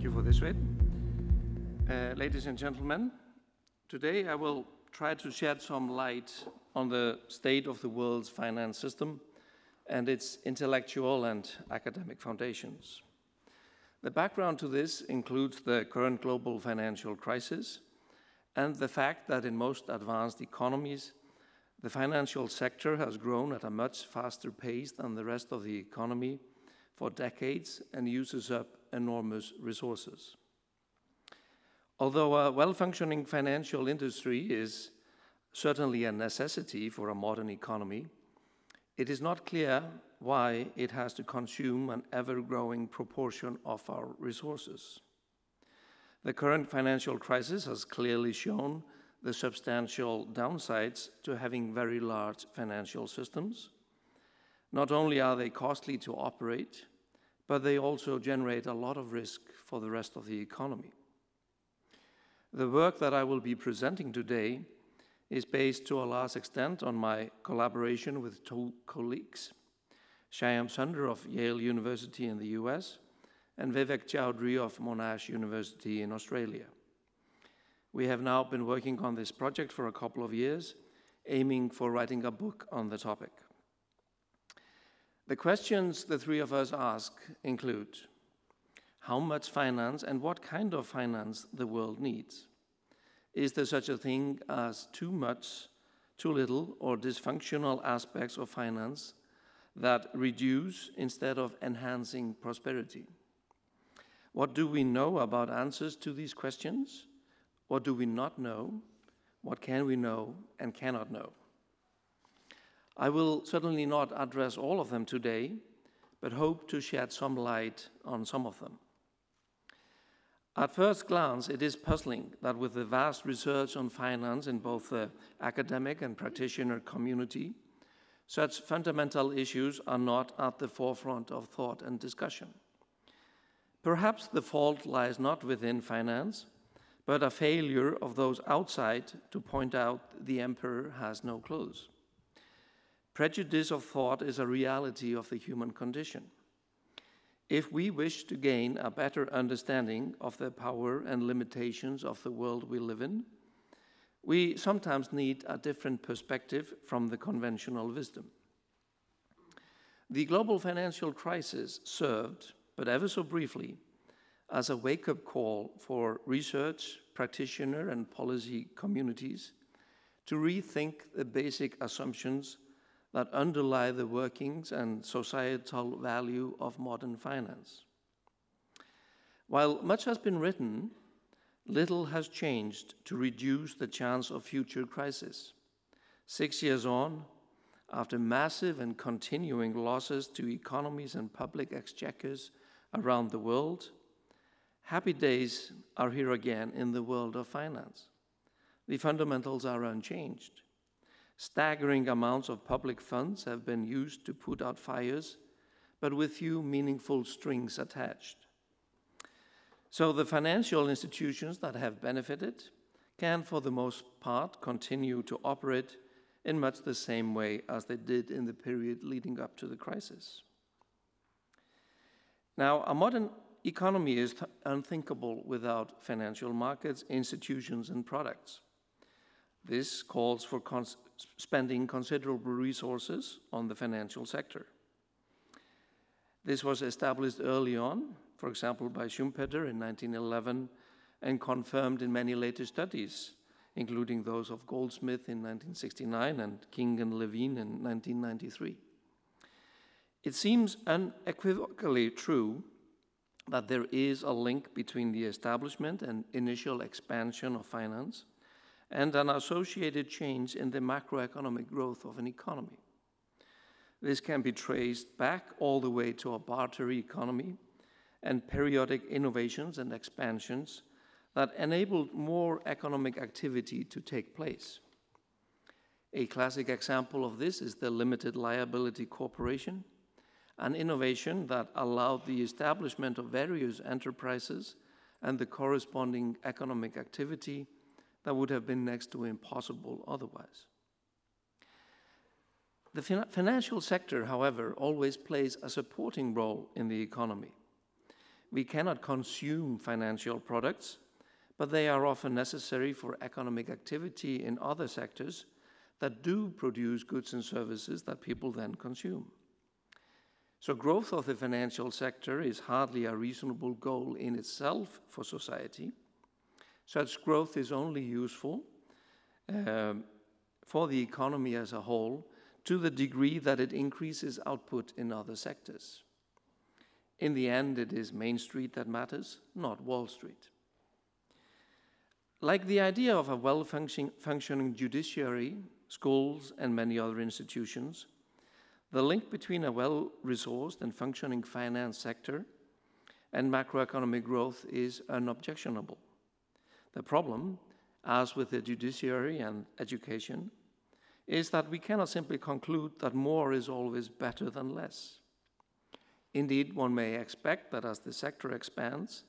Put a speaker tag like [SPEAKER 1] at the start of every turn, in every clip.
[SPEAKER 1] Thank you for this, Wade. Uh, ladies and gentlemen, today I will try to shed some light on the state of the world's finance system and its intellectual and academic foundations. The background to this includes the current global financial crisis and the fact that in most advanced economies, the financial sector has grown at a much faster pace than the rest of the economy for decades and uses up enormous resources. Although a well-functioning financial industry is certainly a necessity for a modern economy, it is not clear why it has to consume an ever-growing proportion of our resources. The current financial crisis has clearly shown the substantial downsides to having very large financial systems. Not only are they costly to operate, but they also generate a lot of risk for the rest of the economy. The work that I will be presenting today is based to a large extent on my collaboration with two colleagues, Shyam Sunder of Yale University in the US and Vivek Chaudhry of Monash University in Australia. We have now been working on this project for a couple of years, aiming for writing a book on the topic. The questions the three of us ask include how much finance and what kind of finance the world needs. Is there such a thing as too much, too little, or dysfunctional aspects of finance that reduce instead of enhancing prosperity? What do we know about answers to these questions? What do we not know? What can we know and cannot know? I will certainly not address all of them today, but hope to shed some light on some of them. At first glance, it is puzzling that with the vast research on finance in both the academic and practitioner community, such fundamental issues are not at the forefront of thought and discussion. Perhaps the fault lies not within finance, but a failure of those outside to point out the emperor has no clothes. Prejudice of thought is a reality of the human condition. If we wish to gain a better understanding of the power and limitations of the world we live in, we sometimes need a different perspective from the conventional wisdom. The global financial crisis served, but ever so briefly, as a wake up call for research, practitioner, and policy communities to rethink the basic assumptions that underlie the workings and societal value of modern finance. While much has been written, little has changed to reduce the chance of future crisis. Six years on, after massive and continuing losses to economies and public exchequers around the world, happy days are here again in the world of finance. The fundamentals are unchanged. Staggering amounts of public funds have been used to put out fires, but with few meaningful strings attached. So the financial institutions that have benefited can, for the most part, continue to operate in much the same way as they did in the period leading up to the crisis. Now, a modern economy is unthinkable without financial markets, institutions, and products. This calls for cons spending considerable resources on the financial sector. This was established early on, for example, by Schumpeter in 1911 and confirmed in many later studies, including those of Goldsmith in 1969 and King and Levine in 1993. It seems unequivocally true that there is a link between the establishment and initial expansion of finance and an associated change in the macroeconomic growth of an economy. This can be traced back all the way to a barter economy and periodic innovations and expansions that enabled more economic activity to take place. A classic example of this is the Limited Liability Corporation, an innovation that allowed the establishment of various enterprises and the corresponding economic activity that would have been next to impossible otherwise. The fin financial sector, however, always plays a supporting role in the economy. we cannot consume financial products, but they are often necessary for economic activity in other sectors that do produce goods and services that people then consume. So, growth of the financial sector is hardly a reasonable goal in itself for society. Such growth is only useful um, for the economy as a whole to the degree that it increases output in other sectors. In the end, it is Main Street that matters, not Wall Street. Like the idea of a well functioning judiciary, schools, and many other institutions, the link between a well resourced and functioning finance sector and macroeconomic growth is unobjectionable. The problem, as with the judiciary and education, is that we cannot simply conclude that more is always better than less. Indeed, one may expect that as the sector expands,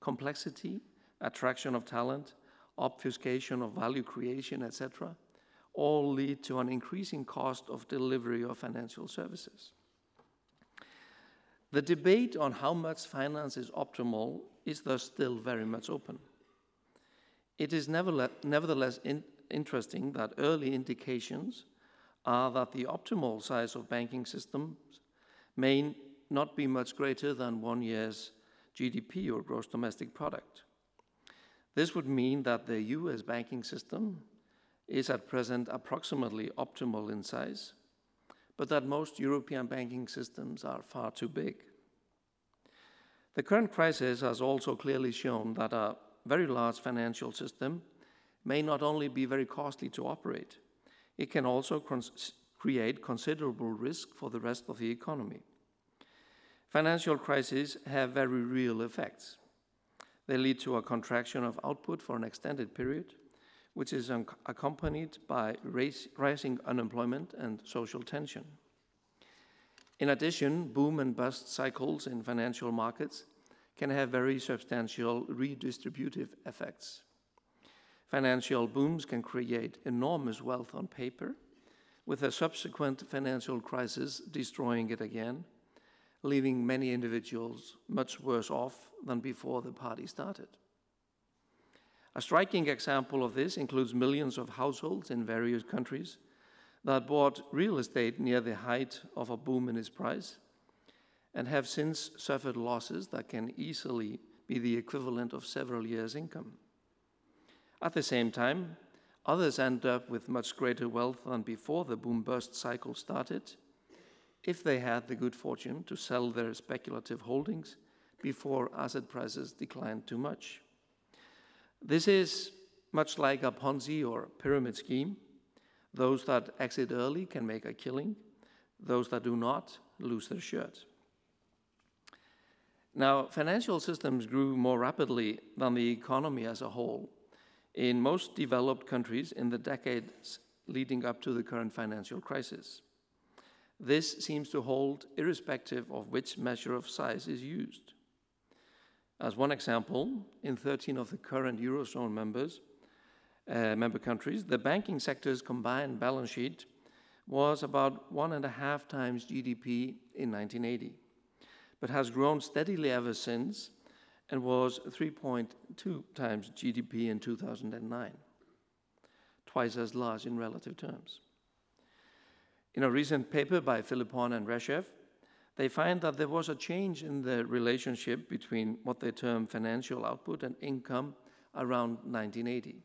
[SPEAKER 1] complexity, attraction of talent, obfuscation of value creation, etc., all lead to an increasing cost of delivery of financial services. The debate on how much finance is optimal is thus still very much open. It is nevertheless in interesting that early indications are that the optimal size of banking systems may not be much greater than one year's GDP or gross domestic product. This would mean that the US banking system is at present approximately optimal in size, but that most European banking systems are far too big. The current crisis has also clearly shown that a very large financial system may not only be very costly to operate, it can also cons create considerable risk for the rest of the economy. Financial crises have very real effects. They lead to a contraction of output for an extended period, which is accompanied by rising unemployment and social tension. In addition, boom and bust cycles in financial markets can have very substantial redistributive effects. Financial booms can create enormous wealth on paper, with a subsequent financial crisis destroying it again, leaving many individuals much worse off than before the party started. A striking example of this includes millions of households in various countries that bought real estate near the height of a boom in its price and have since suffered losses that can easily be the equivalent of several years' income. At the same time, others end up with much greater wealth than before the boom bust cycle started if they had the good fortune to sell their speculative holdings before asset prices declined too much. This is much like a Ponzi or pyramid scheme. Those that exit early can make a killing, those that do not lose their shirt. Now, financial systems grew more rapidly than the economy as a whole in most developed countries in the decades leading up to the current financial crisis. This seems to hold irrespective of which measure of size is used. As one example, in 13 of the current Eurozone members, uh, member countries, the banking sector's combined balance sheet was about one and a half times GDP in 1980, but has grown steadily ever since and was 3.2 times GDP in 2009, twice as large in relative terms. In a recent paper by Philippon and Reshef, they find that there was a change in the relationship between what they term financial output and income around 1980,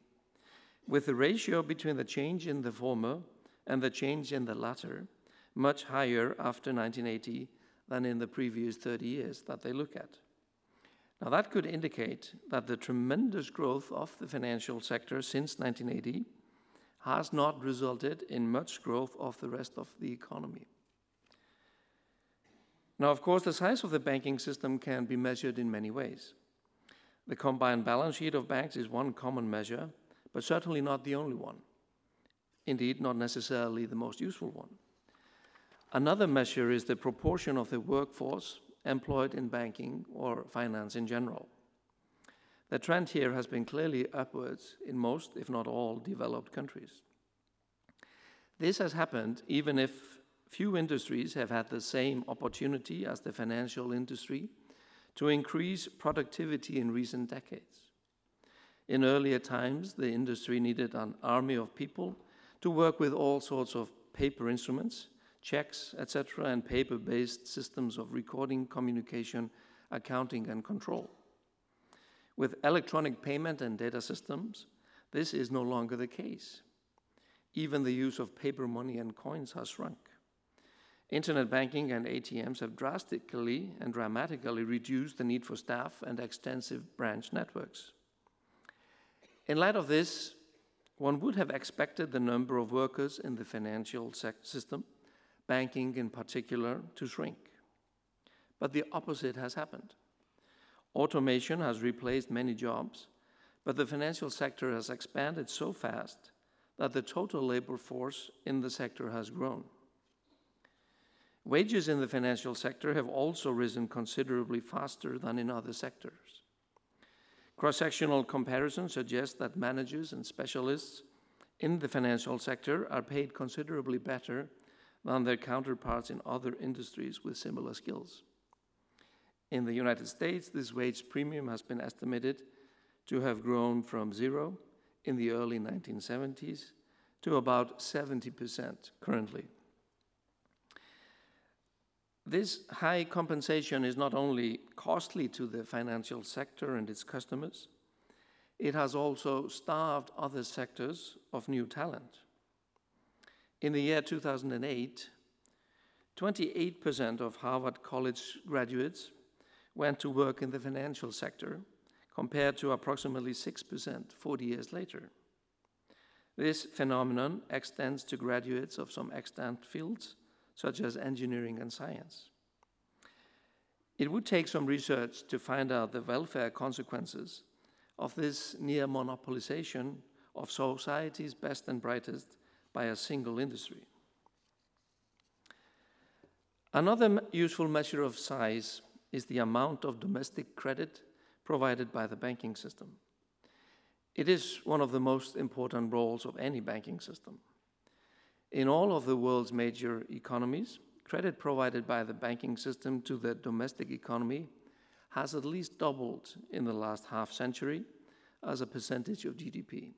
[SPEAKER 1] with the ratio between the change in the former and the change in the latter much higher after 1980 than in the previous 30 years that they look at. Now, that could indicate that the tremendous growth of the financial sector since 1980 has not resulted in much growth of the rest of the economy. Now, of course, the size of the banking system can be measured in many ways. The combined balance sheet of banks is one common measure, but certainly not the only one. Indeed, not necessarily the most useful one. Another measure is the proportion of the workforce employed in banking or finance in general. The trend here has been clearly upwards in most, if not all, developed countries. This has happened even if few industries have had the same opportunity as the financial industry to increase productivity in recent decades. In earlier times, the industry needed an army of people to work with all sorts of paper instruments, checks, etc., and paper based systems of recording, communication, accounting, and control. With electronic payment and data systems, this is no longer the case. Even the use of paper money and coins has shrunk. Internet banking and ATMs have drastically and dramatically reduced the need for staff and extensive branch networks. In light of this, one would have expected the number of workers in the financial system, banking in particular, to shrink. But the opposite has happened. Automation has replaced many jobs, but the financial sector has expanded so fast that the total labor force in the sector has grown. Wages in the financial sector have also risen considerably faster than in other sectors. Cross-sectional comparisons suggest that managers and specialists in the financial sector are paid considerably better than their counterparts in other industries with similar skills. In the United States, this wage premium has been estimated to have grown from zero in the early 1970s to about 70% currently. This high compensation is not only costly to the financial sector and its customers, it has also starved other sectors of new talent. In the year 2008, 28% of Harvard College graduates went to work in the financial sector, compared to approximately 6% 40 years later. This phenomenon extends to graduates of some extant fields, such as engineering and science. It would take some research to find out the welfare consequences of this near monopolization of society's best and brightest by a single industry. Another useful measure of size is the amount of domestic credit provided by the banking system. It is one of the most important roles of any banking system. In all of the world's major economies, credit provided by the banking system to the domestic economy has at least doubled in the last half century as a percentage of GDP,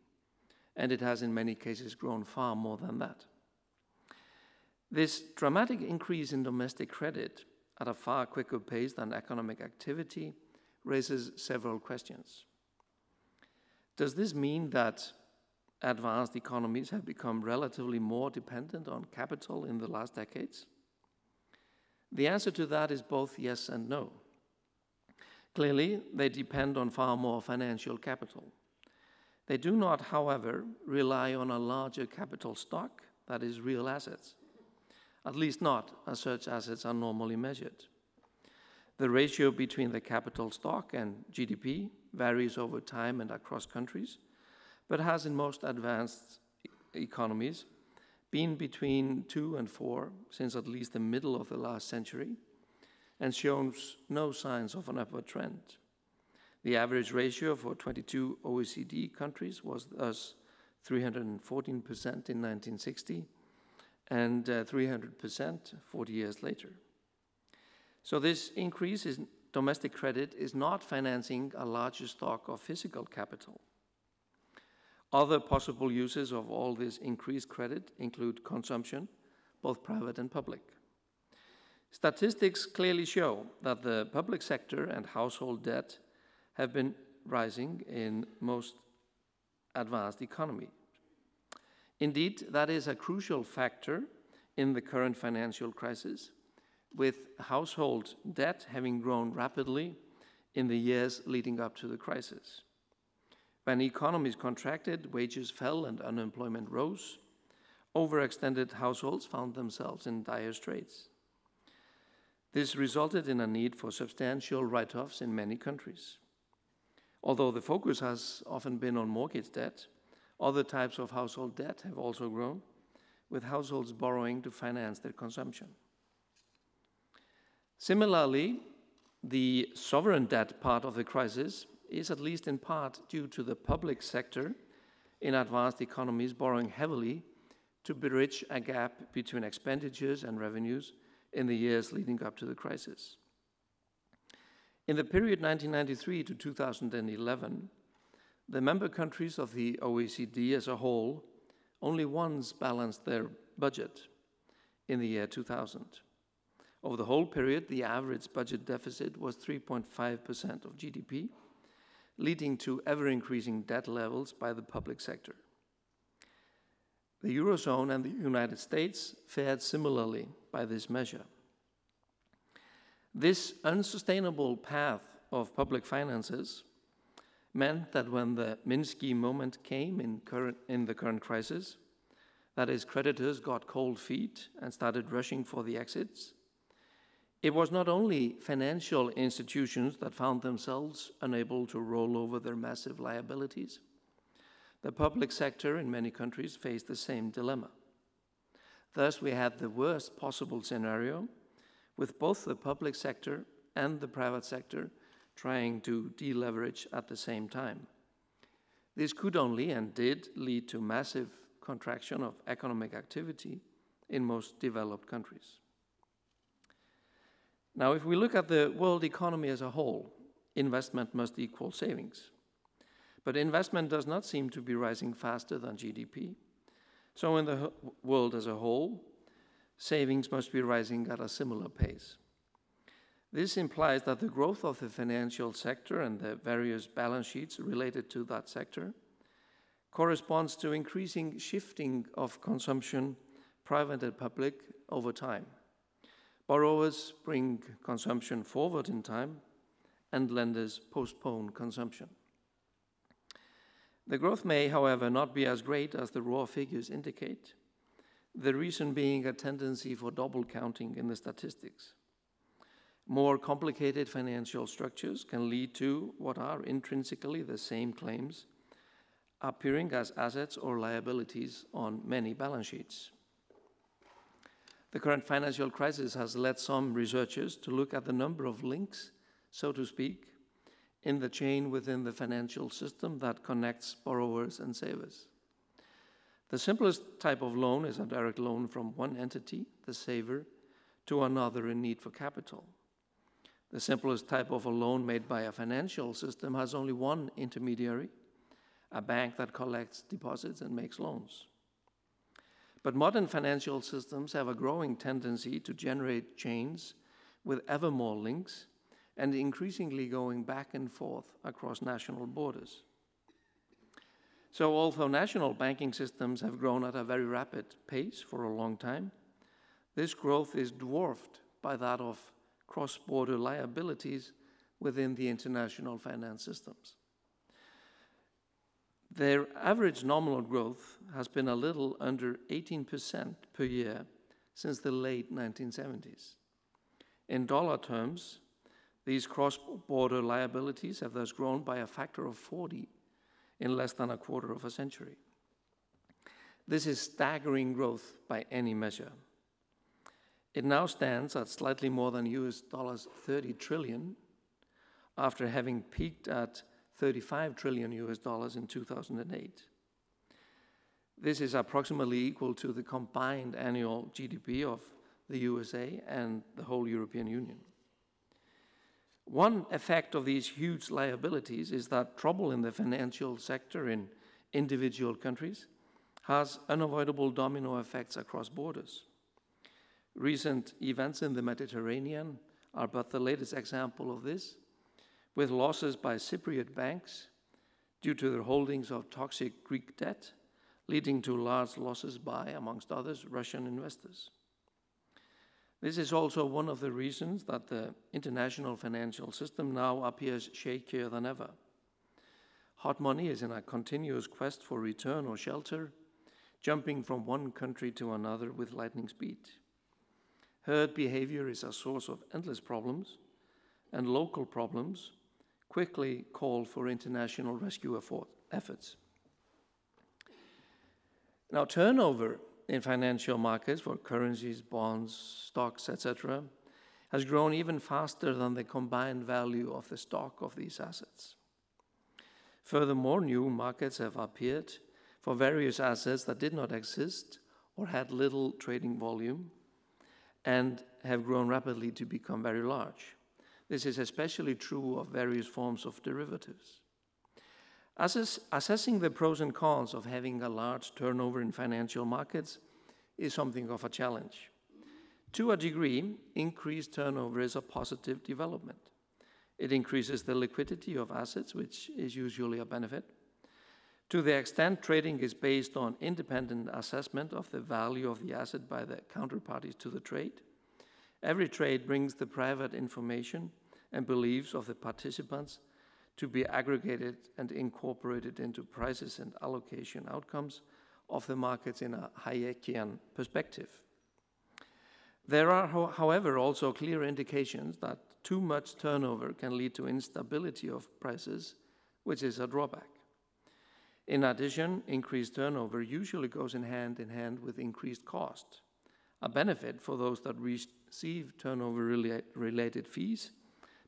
[SPEAKER 1] and it has in many cases grown far more than that. This dramatic increase in domestic credit at a far quicker pace than economic activity raises several questions. Does this mean that advanced economies have become relatively more dependent on capital in the last decades? The answer to that is both yes and no. Clearly, they depend on far more financial capital. They do not, however, rely on a larger capital stock, that is, real assets, at least not as such assets are normally measured. The ratio between the capital stock and GDP varies over time and across countries, but has in most advanced economies been between 2 and 4 since at least the middle of the last century and shows no signs of an upward trend. The average ratio for 22 OECD countries was thus 314% in 1960 and uh, 300% 40 years later. So this increase in domestic credit is not financing a larger stock of physical capital. Other possible uses of all this increased credit include consumption, both private and public. Statistics clearly show that the public sector and household debt have been rising in most advanced economies. Indeed, that is a crucial factor in the current financial crisis, with household debt having grown rapidly in the years leading up to the crisis. When economies contracted, wages fell and unemployment rose. Overextended households found themselves in dire straits. This resulted in a need for substantial write offs in many countries. Although the focus has often been on mortgage debt, other types of household debt have also grown, with households borrowing to finance their consumption. Similarly, the sovereign debt part of the crisis is at least in part due to the public sector in advanced economies borrowing heavily to bridge a gap between expenditures and revenues in the years leading up to the crisis. In the period 1993 to 2011, the member countries of the OECD as a whole only once balanced their budget in the year 2000. Over the whole period, the average budget deficit was 3.5% of GDP, leading to ever increasing debt levels by the public sector. The Eurozone and the United States fared similarly by this measure. This unsustainable path of public finances meant that when the Minsky moment came in, current, in the current crisis, that is, creditors got cold feet and started rushing for the exits, it was not only financial institutions that found themselves unable to roll over their massive liabilities. The public sector in many countries faced the same dilemma. Thus, we had the worst possible scenario with both the public sector and the private sector trying to deleverage at the same time. This could only and did lead to massive contraction of economic activity in most developed countries. Now, if we look at the world economy as a whole, investment must equal savings. But investment does not seem to be rising faster than GDP. So, in the world as a whole, savings must be rising at a similar pace. This implies that the growth of the financial sector and the various balance sheets related to that sector corresponds to increasing shifting of consumption, private and public, over time. Borrowers bring consumption forward in time, and lenders postpone consumption. The growth may, however, not be as great as the raw figures indicate, the reason being a tendency for double counting in the statistics. More complicated financial structures can lead to what are intrinsically the same claims, appearing as assets or liabilities on many balance sheets. The current financial crisis has led some researchers to look at the number of links, so to speak, in the chain within the financial system that connects borrowers and savers. The simplest type of loan is a direct loan from one entity, the saver, to another in need for capital. The simplest type of a loan made by a financial system has only one intermediary, a bank that collects deposits and makes loans. But modern financial systems have a growing tendency to generate chains with ever more links and increasingly going back and forth across national borders. So, although national banking systems have grown at a very rapid pace for a long time, this growth is dwarfed by that of cross border liabilities within the international finance systems. Their average nominal growth has been a little under 18% per year since the late 1970s. In dollar terms, these cross border liabilities have thus grown by a factor of 40 in less than a quarter of a century. This is staggering growth by any measure. It now stands at slightly more than US dollars 30 trillion after having peaked at 35 trillion US dollars in 2008. This is approximately equal to the combined annual GDP of the USA and the whole European Union. One effect of these huge liabilities is that trouble in the financial sector in individual countries has unavoidable domino effects across borders. Recent events in the Mediterranean are but the latest example of this, with losses by Cypriot banks due to their holdings of toxic Greek debt, leading to large losses by, amongst others, Russian investors. This is also one of the reasons that the international financial system now appears shakier than ever. Hot money is in a continuous quest for return or shelter, jumping from one country to another with lightning speed. Herd behavior is a source of endless problems, and local problems quickly call for international rescue efforts. Now, turnover in financial markets for currencies, bonds, stocks, etc., has grown even faster than the combined value of the stock of these assets. Furthermore, new markets have appeared for various assets that did not exist or had little trading volume and have grown rapidly to become very large. This is especially true of various forms of derivatives. Assess assessing the pros and cons of having a large turnover in financial markets is something of a challenge. To a degree, increased turnover is a positive development. It increases the liquidity of assets, which is usually a benefit. To the extent trading is based on independent assessment of the value of the asset by the counterparties to the trade, every trade brings the private information and beliefs of the participants to be aggregated and incorporated into prices and allocation outcomes of the markets in a Hayekian perspective. There are, however, also clear indications that too much turnover can lead to instability of prices, which is a drawback. In addition, increased turnover usually goes in hand in hand with increased cost, a benefit for those that receive turnover related fees,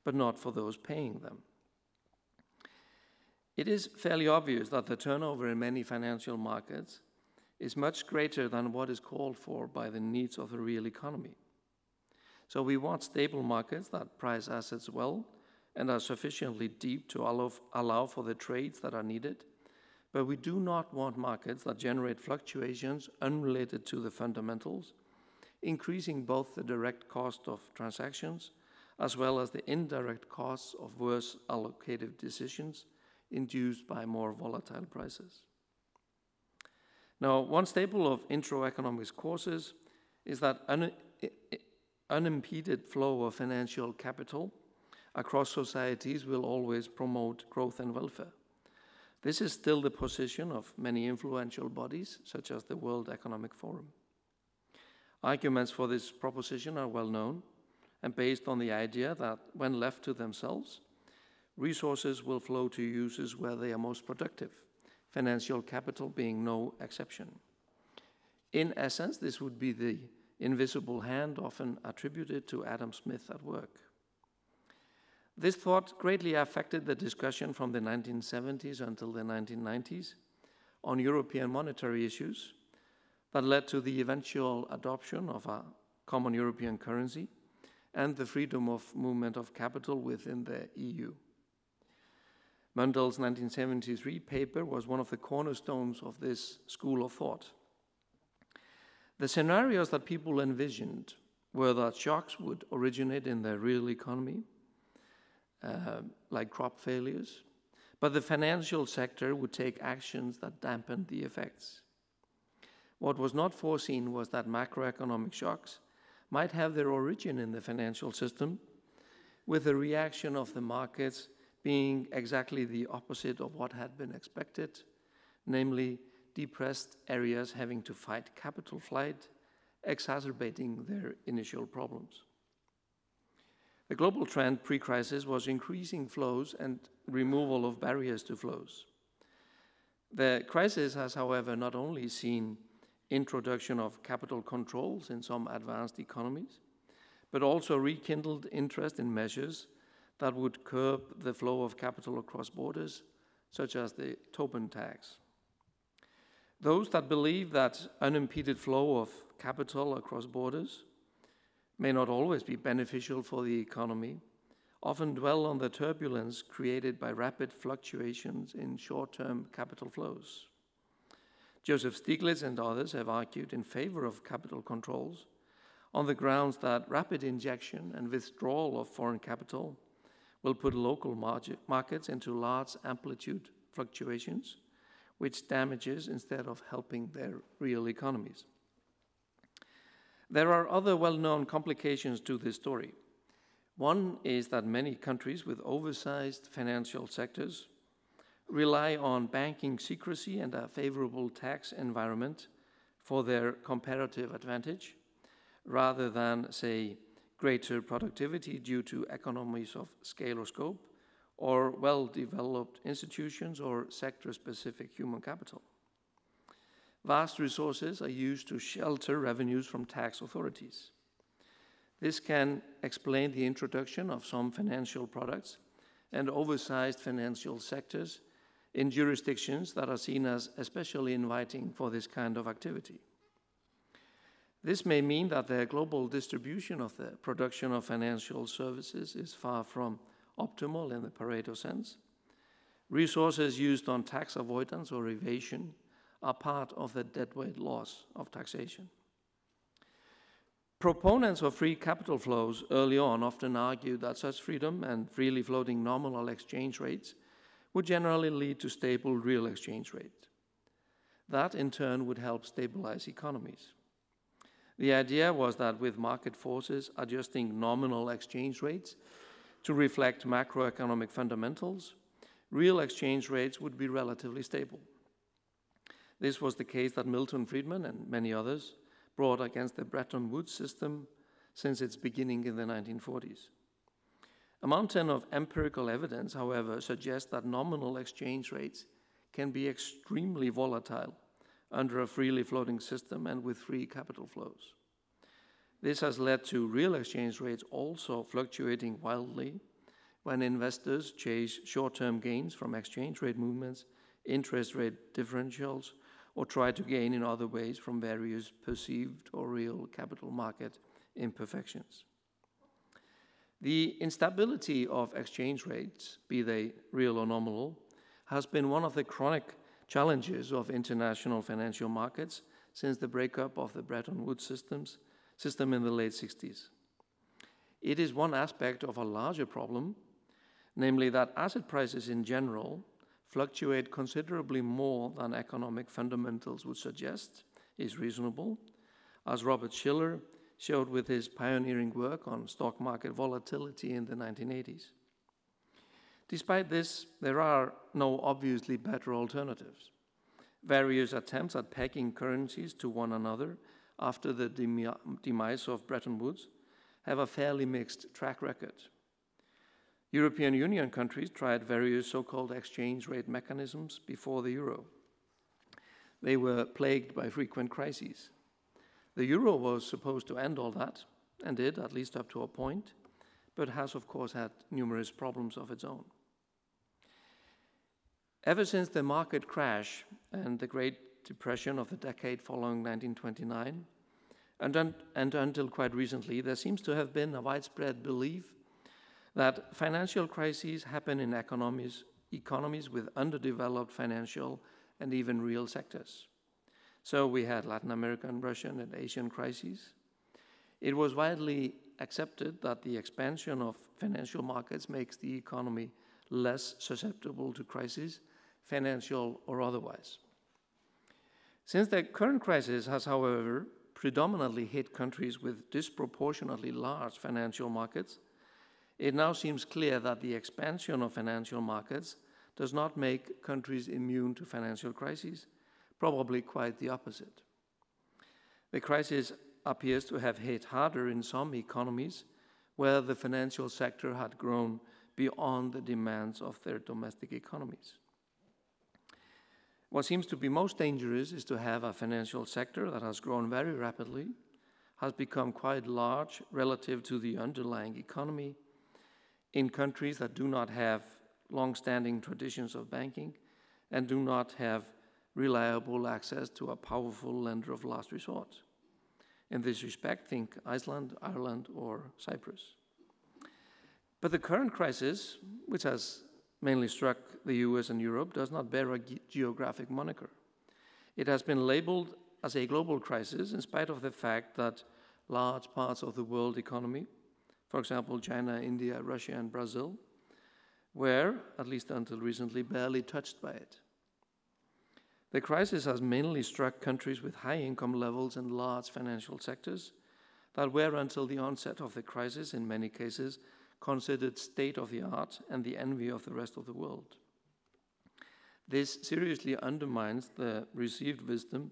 [SPEAKER 1] but not for those paying them. It is fairly obvious that the turnover in many financial markets is much greater than what is called for by the needs of the real economy. So we want stable markets that price assets well and are sufficiently deep to allow, allow for the trades that are needed but we do not want markets that generate fluctuations unrelated to the fundamentals, increasing both the direct cost of transactions as well as the indirect costs of worse allocative decisions induced by more volatile prices. Now, one staple of intro economics courses is that un unimpeded flow of financial capital across societies will always promote growth and welfare. This is still the position of many influential bodies, such as the World Economic Forum. Arguments for this proposition are well known and based on the idea that when left to themselves, resources will flow to uses where they are most productive, financial capital being no exception. In essence, this would be the invisible hand often attributed to Adam Smith at work. This thought greatly affected the discussion from the 1970s until the 1990s on European monetary issues that led to the eventual adoption of a common European currency and the freedom of movement of capital within the EU. Mundell's 1973 paper was one of the cornerstones of this school of thought. The scenarios that people envisioned were that shocks would originate in the real economy, uh, like crop failures, but the financial sector would take actions that dampened the effects. What was not foreseen was that macroeconomic shocks might have their origin in the financial system, with the reaction of the markets being exactly the opposite of what had been expected, namely depressed areas having to fight capital flight, exacerbating their initial problems. The global trend pre crisis was increasing flows and removal of barriers to flows. The crisis has, however, not only seen introduction of capital controls in some advanced economies, but also rekindled interest in measures that would curb the flow of capital across borders, such as the Tobin tax. Those that believe that unimpeded flow of capital across borders may not always be beneficial for the economy, often dwell on the turbulence created by rapid fluctuations in short term capital flows. Joseph Stiglitz and others have argued in favor of capital controls on the grounds that rapid injection and withdrawal of foreign capital will put local markets into large amplitude fluctuations, which damages instead of helping their real economies. There are other well known complications to this story. One is that many countries with oversized financial sectors rely on banking secrecy and a favorable tax environment for their comparative advantage, rather than, say, greater productivity due to economies of scale or scope, or well developed institutions or sector specific human capital. Vast resources are used to shelter revenues from tax authorities. This can explain the introduction of some financial products and oversized financial sectors in jurisdictions that are seen as especially inviting for this kind of activity. This may mean that the global distribution of the production of financial services is far from optimal in the Pareto sense. Resources used on tax avoidance or evasion are part of the deadweight loss of taxation. Proponents of free capital flows early on often argued that such freedom and freely floating nominal exchange rates would generally lead to stable real exchange rates. That in turn would help stabilize economies. The idea was that with market forces adjusting nominal exchange rates to reflect macroeconomic fundamentals, real exchange rates would be relatively stable. This was the case that Milton Friedman and many others brought against the Bretton Woods system since its beginning in the 1940s. A mountain of empirical evidence, however, suggests that nominal exchange rates can be extremely volatile under a freely floating system and with free capital flows. This has led to real exchange rates also fluctuating wildly when investors chase short term gains from exchange rate movements, interest rate differentials, or try to gain in other ways from various perceived or real capital market imperfections. The instability of exchange rates, be they real or nominal, has been one of the chronic challenges of international financial markets since the breakup of the Bretton Woods systems, system in the late 60s. It is one aspect of a larger problem, namely that asset prices in general fluctuate considerably more than economic fundamentals would suggest is reasonable, as Robert Shiller showed with his pioneering work on stock market volatility in the 1980s. Despite this, there are no obviously better alternatives. Various attempts at pegging currencies to one another after the demise of Bretton Woods have a fairly mixed track record. European Union countries tried various so called exchange rate mechanisms before the euro. They were plagued by frequent crises. The euro was supposed to end all that, and did, at least up to a point, but has, of course, had numerous problems of its own. Ever since the market crash and the Great Depression of the decade following 1929, and, un and until quite recently, there seems to have been a widespread belief that financial crises happen in economies, economies with underdeveloped financial and even real sectors. So we had Latin American, Russian, and Asian crises. It was widely accepted that the expansion of financial markets makes the economy less susceptible to crises, financial or otherwise. Since the current crisis has, however, predominantly hit countries with disproportionately large financial markets, it now seems clear that the expansion of financial markets does not make countries immune to financial crises, probably quite the opposite. The crisis appears to have hit harder in some economies where the financial sector had grown beyond the demands of their domestic economies. What seems to be most dangerous is to have a financial sector that has grown very rapidly, has become quite large relative to the underlying economy, in countries that do not have long-standing traditions of banking and do not have reliable access to a powerful lender of last resort. In this respect, think Iceland, Ireland, or Cyprus. But the current crisis, which has mainly struck the US and Europe, does not bear a geographic moniker. It has been labeled as a global crisis in spite of the fact that large parts of the world economy for example, China, India, Russia, and Brazil, were, at least until recently, barely touched by it. The crisis has mainly struck countries with high income levels and large financial sectors that were, until the onset of the crisis, in many cases, considered state of the art and the envy of the rest of the world. This seriously undermines the received wisdom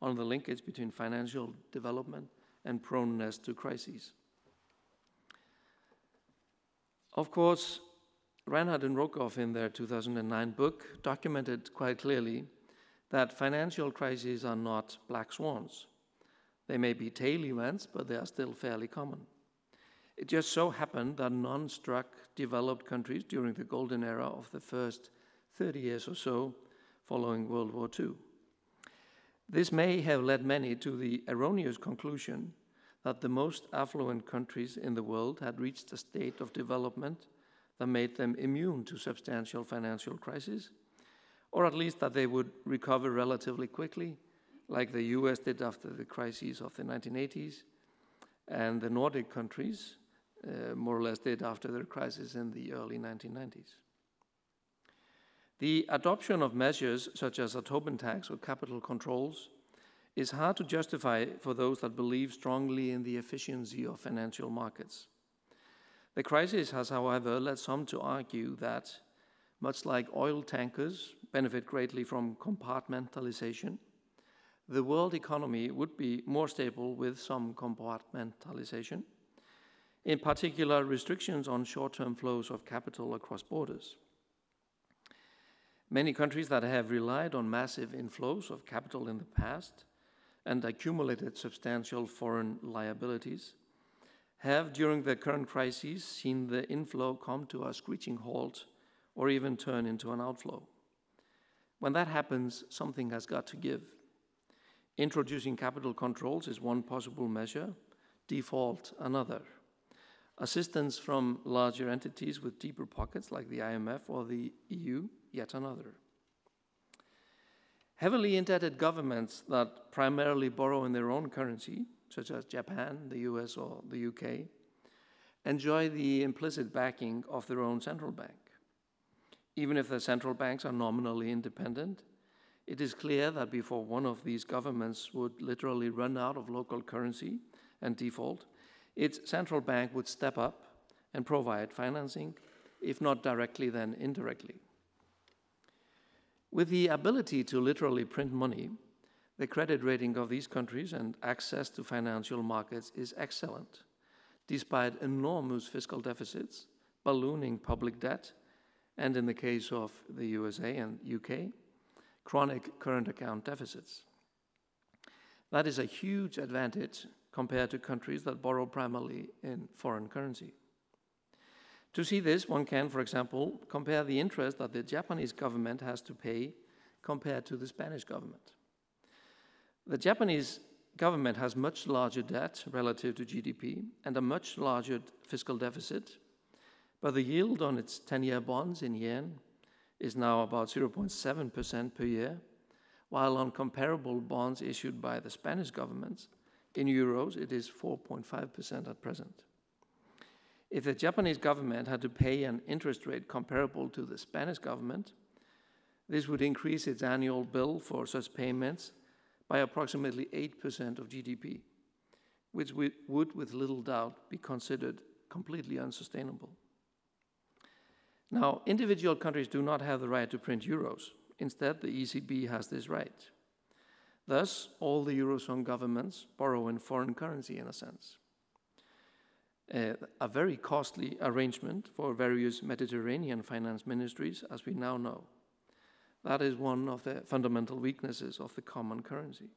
[SPEAKER 1] on the linkage between financial development and proneness to crises. Of course, Reinhart and Rogoff, in their 2009 book, documented quite clearly that financial crises are not black swans. They may be tail events, but they are still fairly common. It just so happened that none struck developed countries during the golden era of the first 30 years or so following World War II. This may have led many to the erroneous conclusion that the most affluent countries in the world had reached a state of development that made them immune to substantial financial crises, or at least that they would recover relatively quickly, like the US did after the crises of the 1980s, and the Nordic countries uh, more or less did after their crisis in the early 1990s. The adoption of measures such as a Tobin tax or capital controls is hard to justify for those that believe strongly in the efficiency of financial markets. The crisis has, however, led some to argue that, much like oil tankers benefit greatly from compartmentalization, the world economy would be more stable with some compartmentalization, in particular, restrictions on short term flows of capital across borders. Many countries that have relied on massive inflows of capital in the past and accumulated substantial foreign liabilities have, during the current crisis, seen the inflow come to a screeching halt or even turn into an outflow. When that happens, something has got to give. Introducing capital controls is one possible measure, default another. Assistance from larger entities with deeper pockets like the IMF or the EU, yet another. Heavily indebted governments that primarily borrow in their own currency, such as Japan, the US, or the UK, enjoy the implicit backing of their own central bank. Even if the central banks are nominally independent, it is clear that before one of these governments would literally run out of local currency and default, its central bank would step up and provide financing, if not directly, then indirectly. With the ability to literally print money, the credit rating of these countries and access to financial markets is excellent, despite enormous fiscal deficits, ballooning public debt, and in the case of the USA and UK, chronic current account deficits. That is a huge advantage compared to countries that borrow primarily in foreign currency. To see this, one can, for example, compare the interest that the Japanese government has to pay compared to the Spanish government. The Japanese government has much larger debt relative to GDP and a much larger fiscal deficit, but the yield on its 10 year bonds in yen is now about 0.7% per year, while on comparable bonds issued by the Spanish government, in euros, it is 4.5% at present. If the Japanese government had to pay an interest rate comparable to the Spanish government, this would increase its annual bill for such payments by approximately 8% of GDP, which would, with little doubt, be considered completely unsustainable. Now, individual countries do not have the right to print euros. Instead, the ECB has this right. Thus, all the Eurozone governments borrow in foreign currency in a sense uh, a very costly arrangement for various Mediterranean finance ministries, as we now know. That is one of the fundamental weaknesses of the common currency.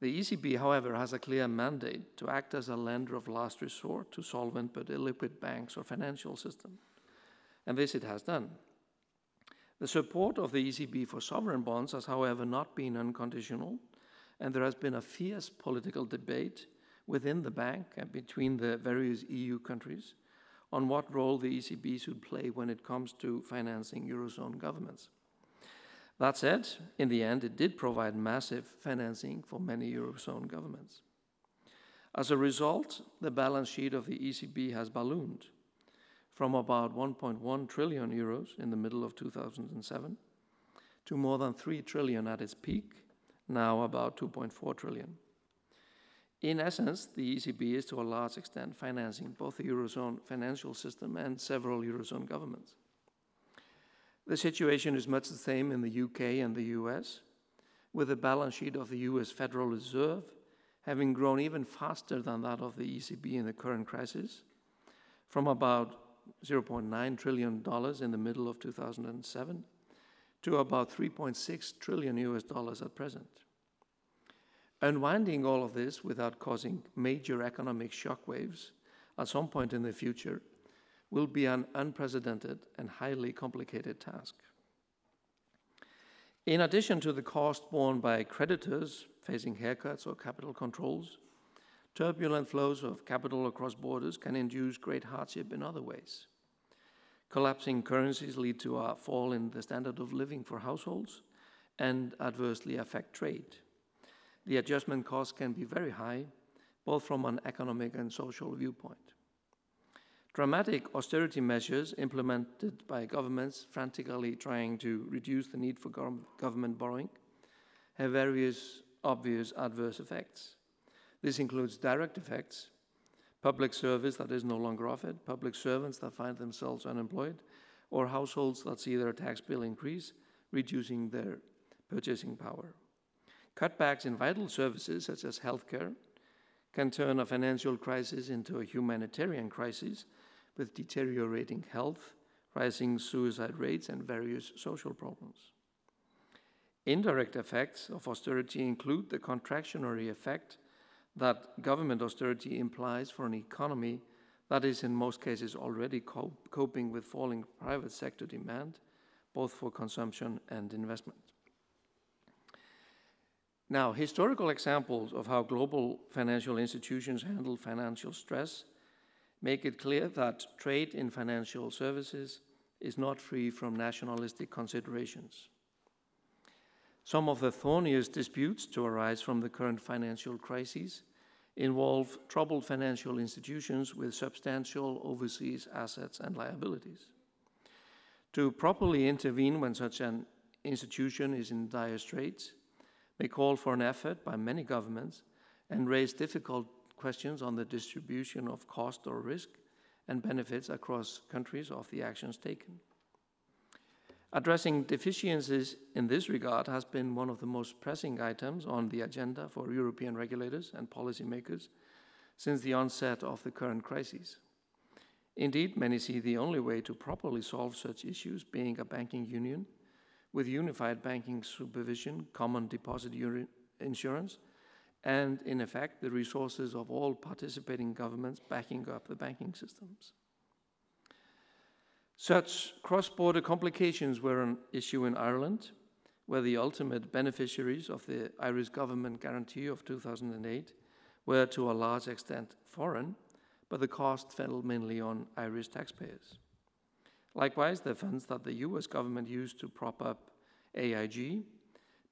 [SPEAKER 1] The ECB, however, has a clear mandate to act as a lender of last resort to solvent but illiquid banks or financial systems. And this it has done. The support of the ECB for sovereign bonds has, however, not been unconditional, and there has been a fierce political debate within the bank and between the various EU countries on what role the ECB should play when it comes to financing Eurozone governments. That said, in the end, it did provide massive financing for many Eurozone governments. As a result, the balance sheet of the ECB has ballooned from about 1.1 trillion euros in the middle of 2007 to more than 3 trillion at its peak, now about 2.4 trillion. In essence, the ECB is to a large extent financing both the Eurozone financial system and several Eurozone governments. The situation is much the same in the UK and the US, with the balance sheet of the US Federal Reserve having grown even faster than that of the ECB in the current crisis, from about $0.9 trillion in the middle of 2007 to about 3.6 trillion US dollars at present. Unwinding all of this without causing major economic shockwaves at some point in the future will be an unprecedented and highly complicated task. In addition to the cost borne by creditors facing haircuts or capital controls, turbulent flows of capital across borders can induce great hardship in other ways. Collapsing currencies lead to a fall in the standard of living for households and adversely affect trade. The adjustment costs can be very high, both from an economic and social viewpoint. Dramatic austerity measures implemented by governments frantically trying to reduce the need for government borrowing have various obvious adverse effects. This includes direct effects, public service that is no longer offered, public servants that find themselves unemployed, or households that see their tax bill increase, reducing their purchasing power. Cutbacks in vital services such as healthcare can turn a financial crisis into a humanitarian crisis with deteriorating health, rising suicide rates, and various social problems. Indirect effects of austerity include the contractionary effect that government austerity implies for an economy that is in most cases already coping with falling private sector demand, both for consumption and investment. Now, historical examples of how global financial institutions handle financial stress make it clear that trade in financial services is not free from nationalistic considerations. Some of the thorniest disputes to arise from the current financial crisis involve troubled financial institutions with substantial overseas assets and liabilities. To properly intervene when such an institution is in dire straits may call for an effort by many governments and raise difficult questions on the distribution of cost or risk and benefits across countries of the actions taken. Addressing deficiencies in this regard has been one of the most pressing items on the agenda for European regulators and policymakers since the onset of the current crisis. Indeed, many see the only way to properly solve such issues being a banking union with unified banking supervision, common deposit insurance, and in effect, the resources of all participating governments backing up the banking systems. Such cross border complications were an issue in Ireland, where the ultimate beneficiaries of the Irish government guarantee of 2008 were to a large extent foreign, but the cost fell mainly on Irish taxpayers. Likewise, the funds that the US government used to prop up AIG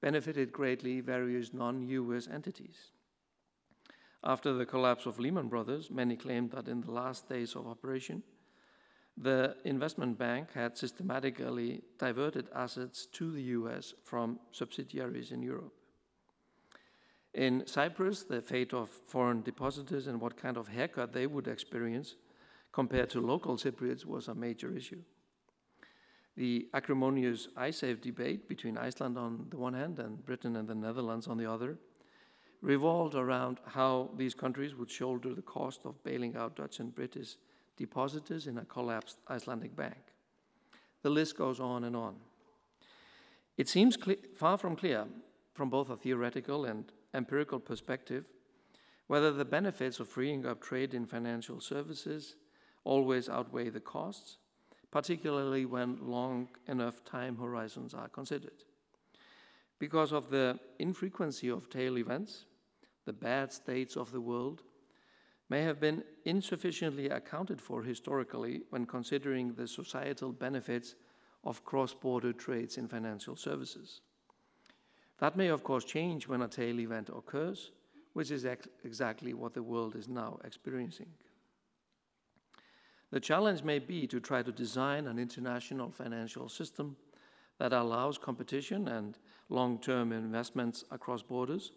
[SPEAKER 1] benefited greatly various non US entities. After the collapse of Lehman Brothers, many claimed that in the last days of operation, the investment bank had systematically diverted assets to the US from subsidiaries in Europe. In Cyprus, the fate of foreign depositors and what kind of haircut they would experience compared to local Cypriots was a major issue. The acrimonious Icesave debate between Iceland on the one hand and Britain and the Netherlands on the other revolved around how these countries would shoulder the cost of bailing out Dutch and British depositors in a collapsed Icelandic bank. The list goes on and on. It seems far from clear, from both a theoretical and empirical perspective, whether the benefits of freeing up trade in financial services always outweigh the costs particularly when long enough time horizons are considered. Because of the infrequency of tail events, the bad states of the world may have been insufficiently accounted for historically when considering the societal benefits of cross border trades in financial services. That may, of course, change when a tail event occurs, which is ex exactly what the world is now experiencing. The challenge may be to try to design an international financial system that allows competition and long term investments across borders,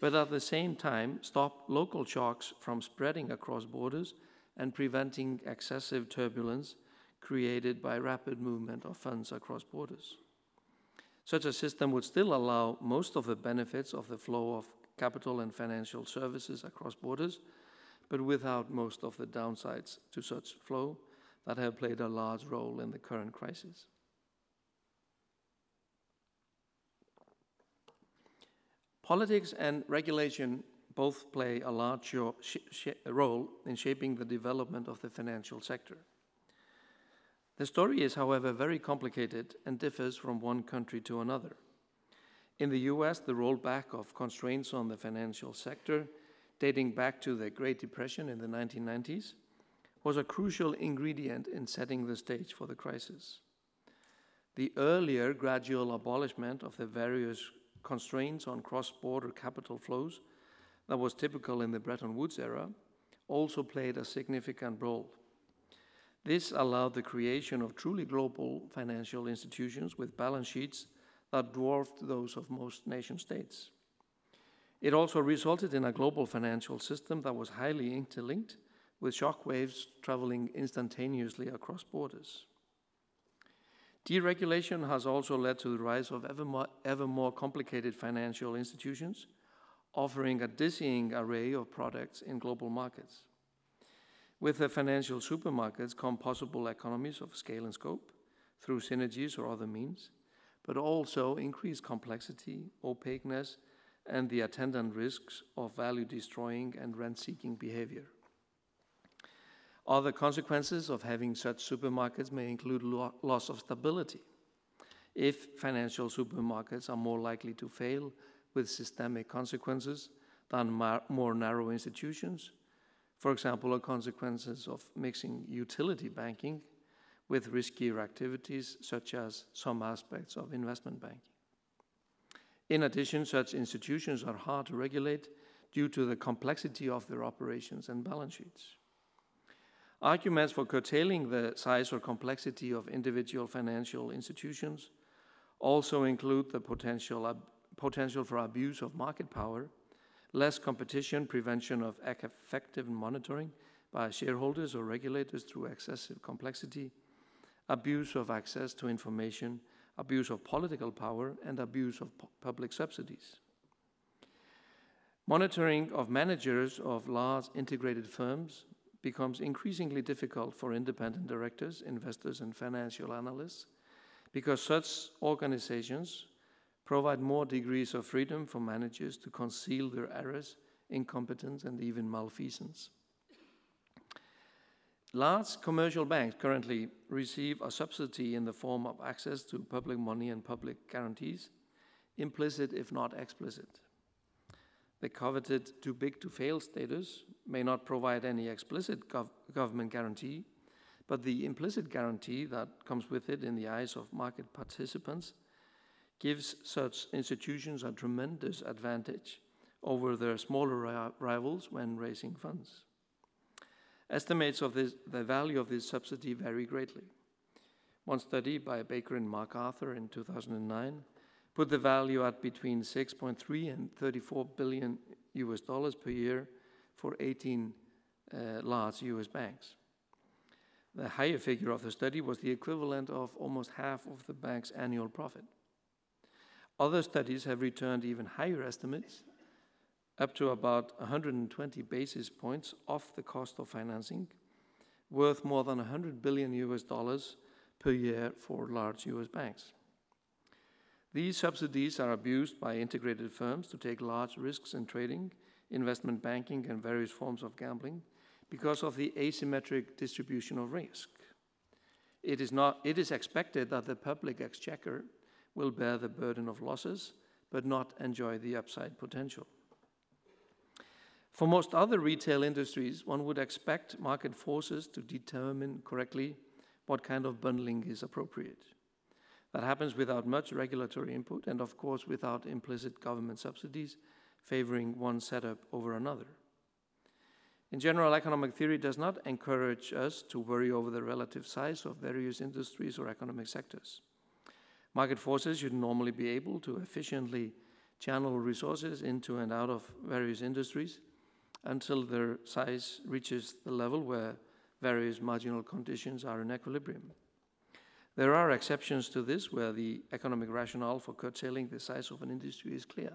[SPEAKER 1] but at the same time stop local shocks from spreading across borders and preventing excessive turbulence created by rapid movement of funds across borders. Such a system would still allow most of the benefits of the flow of capital and financial services across borders but without most of the downsides to such flow that have played a large role in the current crisis. Politics and regulation both play a large role in shaping the development of the financial sector. The story is, however, very complicated and differs from one country to another. In the US, the rollback of constraints on the financial sector, dating back to the Great Depression in the 1990s, was a crucial ingredient in setting the stage for the crisis. The earlier gradual abolishment of the various constraints on cross border capital flows that was typical in the Bretton Woods era also played a significant role. This allowed the creation of truly global financial institutions with balance sheets that dwarfed those of most nation states. It also resulted in a global financial system that was highly interlinked, with shock waves traveling instantaneously across borders. Deregulation has also led to the rise of ever more, ever more complicated financial institutions, offering a dizzying array of products in global markets. With the financial supermarkets come possible economies of scale and scope through synergies or other means, but also increased complexity, opaqueness, and the attendant risks of value destroying and rent seeking behavior. Other consequences of having such supermarkets may include lo loss of stability. If financial supermarkets are more likely to fail with systemic consequences than more narrow institutions, for example, the consequences of mixing utility banking with riskier activities such as some aspects of investment banking. In addition, such institutions are hard to regulate due to the complexity of their operations and balance sheets. Arguments for curtailing the size or complexity of individual financial institutions also include the potential, potential for abuse of market power, less competition, prevention of effective monitoring by shareholders or regulators through excessive complexity, abuse of access to information, abuse of political power, and abuse of public subsidies. Monitoring of managers of large integrated firms becomes increasingly difficult for independent directors, investors, and financial analysts because such organizations provide more degrees of freedom for managers to conceal their errors, incompetence, and even malfeasance. Large commercial banks currently receive a subsidy in the form of access to public money and public guarantees, implicit if not explicit. The coveted too big to fail status may not provide any explicit gov government guarantee, but the implicit guarantee that comes with it in the eyes of market participants gives such institutions a tremendous advantage over their smaller rivals when raising funds. Estimates of this, the value of this subsidy vary greatly. One study by Baker and McArthur in 2009 put the value at between 6.3 and 34 billion US dollars per year for 18 uh, large US banks. The higher figure of the study was the equivalent of almost half of the bank's annual profit. Other studies have returned even higher estimates up to about 120 basis points off the cost of financing, worth more than 100 billion US dollars per year for large US banks. These subsidies are abused by integrated firms to take large risks in trading, investment banking, and various forms of gambling because of the asymmetric distribution of risk. It is, not, it is expected that the public exchequer will bear the burden of losses, but not enjoy the upside potential. For most other retail industries, one would expect market forces to determine correctly what kind of bundling is appropriate. That happens without much regulatory input and, of course, without implicit government subsidies favoring one setup over another. In general, economic theory does not encourage us to worry over the relative size of various industries or economic sectors. Market forces should normally be able to efficiently channel resources into and out of various industries until their size reaches the level where various marginal conditions are in equilibrium. There are exceptions to this where the economic rationale for curtailing the size of an industry is clear.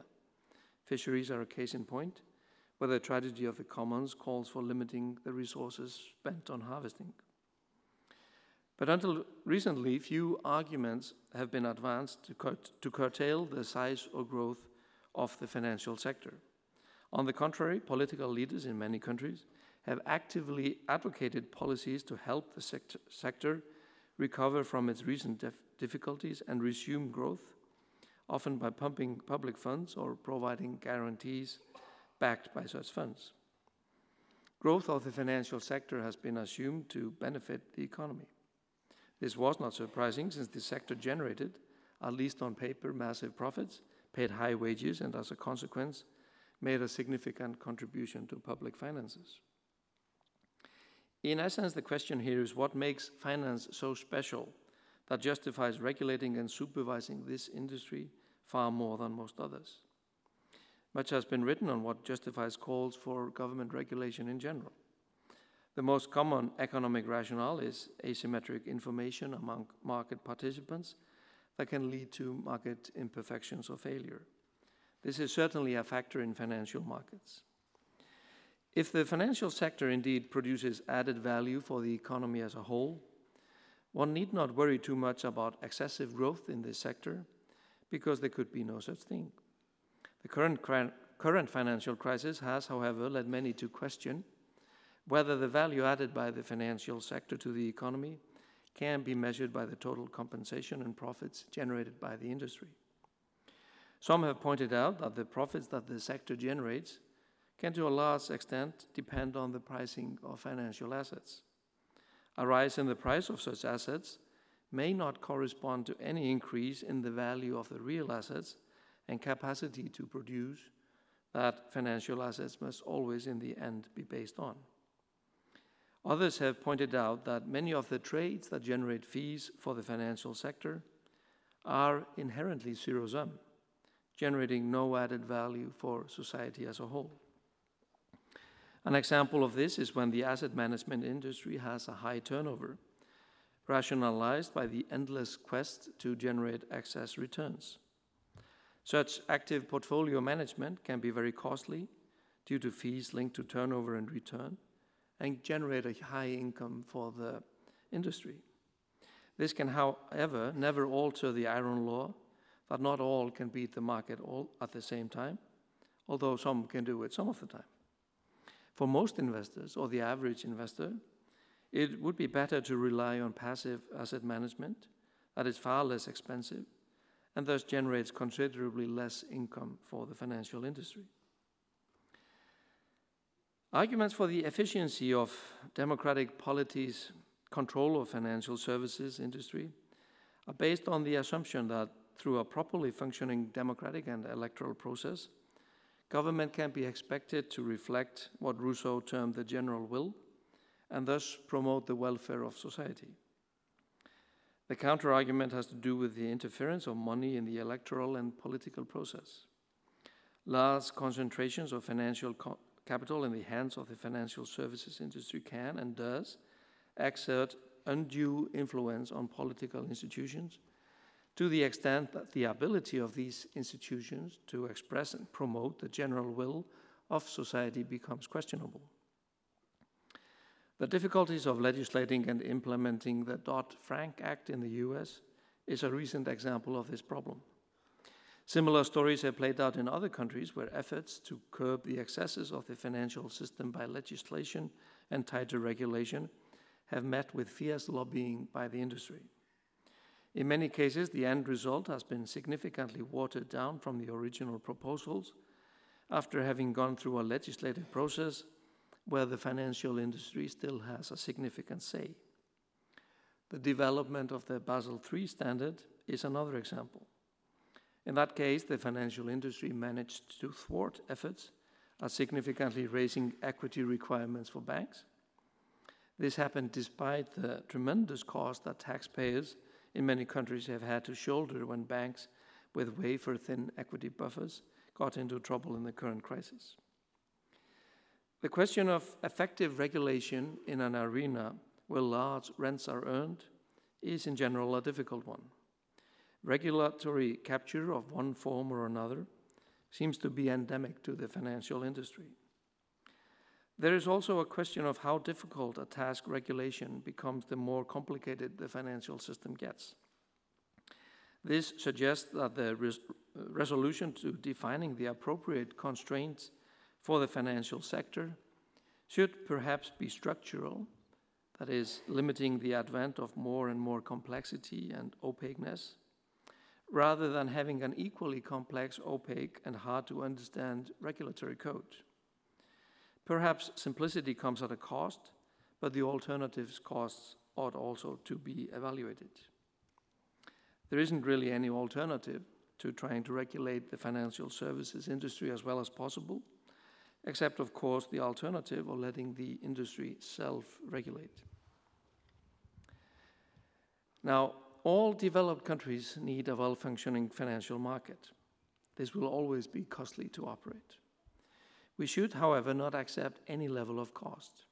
[SPEAKER 1] Fisheries are a case in point, where the tragedy of the commons calls for limiting the resources spent on harvesting. But until recently, few arguments have been advanced to, cur to curtail the size or growth of the financial sector. On the contrary, political leaders in many countries have actively advocated policies to help the sector, sector recover from its recent difficulties and resume growth often by pumping public funds or providing guarantees backed by such funds. Growth of the financial sector has been assumed to benefit the economy. This was not surprising since the sector generated, at least on paper, massive profits, paid high wages, and as a consequence, made a significant contribution to public finances. In essence, the question here is what makes finance so special that justifies regulating and supervising this industry far more than most others? Much has been written on what justifies calls for government regulation in general. The most common economic rationale is asymmetric information among market participants that can lead to market imperfections or failure. This is certainly a factor in financial markets. If the financial sector indeed produces added value for the economy as a whole, one need not worry too much about excessive growth in this sector because there could be no such thing. The current, current financial crisis has, however, led many to question whether the value added by the financial sector to the economy can be measured by the total compensation and profits generated by the industry. Some have pointed out that the profits that the sector generates can to a large extent depend on the pricing of financial assets. A rise in the price of such assets may not correspond to any increase in the value of the real assets and capacity to produce that financial assets must always in the end be based on. Others have pointed out that many of the trades that generate fees for the financial sector are inherently zero sum, generating no added value for society as a whole. An example of this is when the asset management industry has a high turnover, rationalized by the endless quest to generate excess returns. Such active portfolio management can be very costly due to fees linked to turnover and return and generate a high income for the industry. This can, however, never alter the iron law that not all can beat the market all at the same time, although some can do it some of the time. For most investors, or the average investor, it would be better to rely on passive asset management that is far less expensive and thus generates considerably less income for the financial industry. Arguments for the efficiency of democratic polities control of financial services industry are based on the assumption that through a properly functioning democratic and electoral process, government can be expected to reflect what Rousseau termed the general will and thus promote the welfare of society. The counter-argument has to do with the interference of money in the electoral and political process. Large concentrations of financial co capital in the hands of the financial services industry can and does exert undue influence on political institutions to the extent that the ability of these institutions to express and promote the general will of society becomes questionable. The difficulties of legislating and implementing the Dodd-Frank Act in the US is a recent example of this problem. Similar stories have played out in other countries where efforts to curb the excesses of the financial system by legislation and tighter regulation have met with fierce lobbying by the industry. In many cases, the end result has been significantly watered down from the original proposals after having gone through a legislative process where the financial industry still has a significant say. The development of the Basel III standard is another example. In that case, the financial industry managed to thwart efforts at significantly raising equity requirements for banks. This happened despite the tremendous cost that taxpayers in many countries have had to shoulder when banks with wafer thin equity buffers got into trouble in the current crisis. The question of effective regulation in an arena where large rents are earned is in general a difficult one. Regulatory capture of one form or another seems to be endemic to the financial industry. There is also a question of how difficult a task regulation becomes the more complicated the financial system gets. This suggests that the res resolution to defining the appropriate constraints for the financial sector should perhaps be structural, that is, limiting the advent of more and more complexity and opaqueness, rather than having an equally complex, opaque, and hard to understand regulatory code. Perhaps simplicity comes at a cost, but the alternatives costs ought also to be evaluated. There isn't really any alternative to trying to regulate the financial services industry as well as possible, except, of course, the alternative of letting the industry self regulate. Now, all developed countries need a well functioning financial market. This will always be costly to operate. We should, however, not accept any level of cost.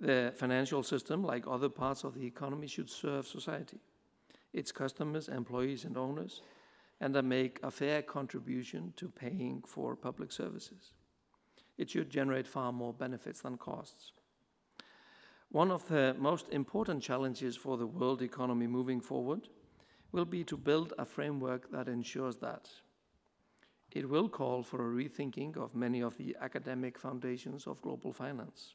[SPEAKER 1] The financial system, like other parts of the economy, should serve society, its customers, employees, and owners, and make a fair contribution to paying for public services. It should generate far more benefits than costs. One of the most important challenges for the world economy moving forward will be to build a framework that ensures that. It will call for a rethinking of many of the academic foundations of global finance.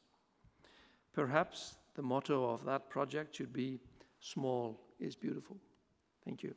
[SPEAKER 1] Perhaps the motto of that project should be small is beautiful. Thank you.